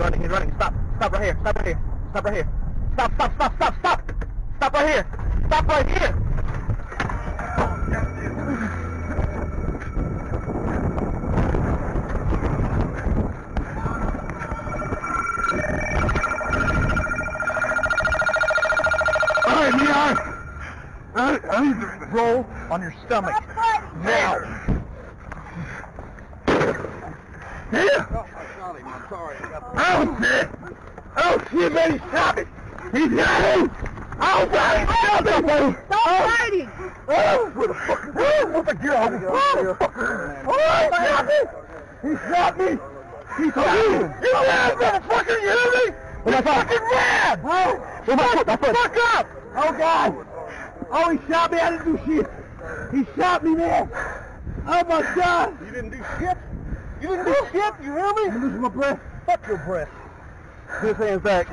Stop right here. Stop right here. Stop right here. Stop, stop, stop, stop, stop. Stop right here. Stop right here. All right, Leon. I, I need to roll on your stomach. Now. Yeah. I'm sorry. Oh shit! Oh shit, man, he shot me! He shot me! Oh god, he shot me! Stop oh. fighting! Oh, what the fuck? Oh, what the girl? Oh! Oh, he shot me! He shot me! He shot me! You mad, motherfucker, you hear me? You fucking mad! Oh, oh my foot, my foot! Fuck up! Oh god! Oh, he shot me, I didn't do shit! He shot me, man! Oh my god! You didn't do shit. You didn't do shit. You hear me? I'm losing my breath. Fuck your breath. His hands back.